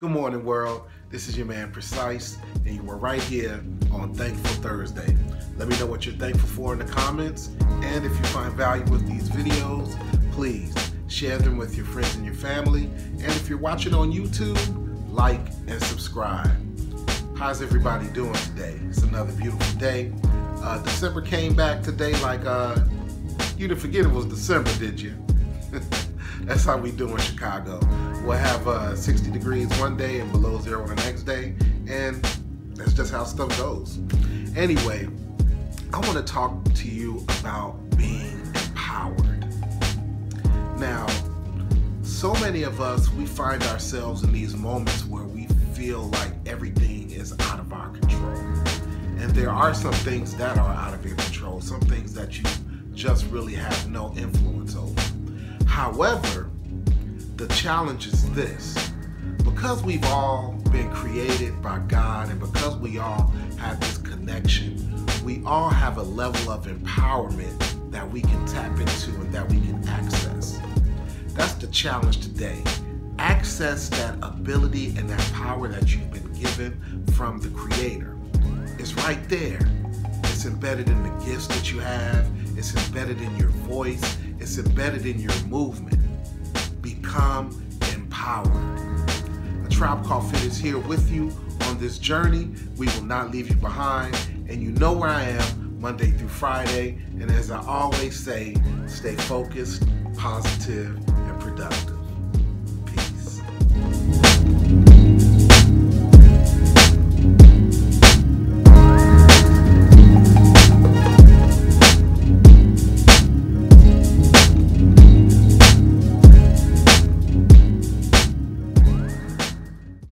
Good morning, world. This is your man Precise, and you are right here on Thankful Thursday. Let me know what you're thankful for in the comments, and if you find value with these videos, please share them with your friends and your family. And if you're watching on YouTube, like and subscribe. How's everybody doing today? It's another beautiful day. Uh, December came back today like uh, you didn't forget it was December, did you? That's how we do in Chicago. We'll have uh, 60 degrees one day and below zero the next day, and that's just how stuff goes. Anyway, I want to talk to you about being empowered. Now, so many of us, we find ourselves in these moments where we feel like everything is out of our control. And there are some things that are out of your control, some things that you just really have no influence over. However, the challenge is this because we've all been created by God and because we all have this connection, we all have a level of empowerment that we can tap into and that we can access. That's the challenge today. Access that ability and that power that you've been given from the Creator. It's right there. It's embedded in the gifts that you have, it's embedded in your voice, it's embedded in your movement. Empowered. A Tribe Called Fit is here with you on this journey. We will not leave you behind. And you know where I am Monday through Friday. And as I always say, stay focused, positive, and productive.